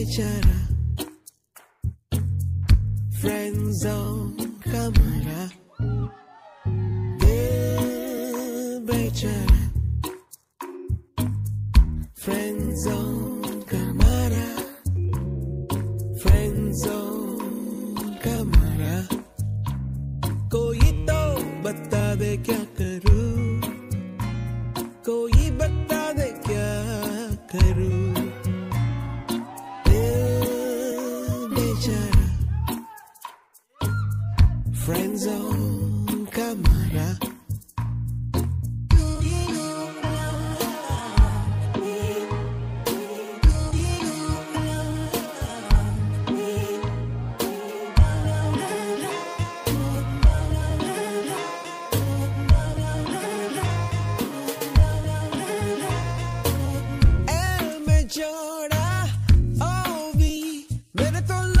बेचारा फ्रेंड्सों का मारा दिल बेचारा फ्रेंड्सों का मारा फ्रेंड्सों का मारा कोई तो बता दे क्या करूं कोई बता danger. Friends on camera. Él oh vi, me.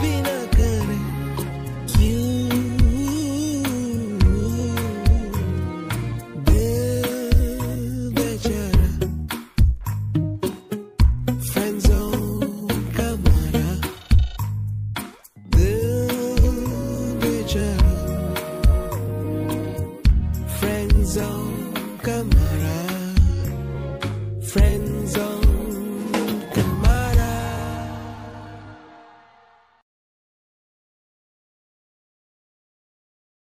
भी ना करे क्यों दिल बेचारा फ्रेंड्सों का मारा दिल बेचारा फ्रेंड्सों का मारा फ्रेंड्सों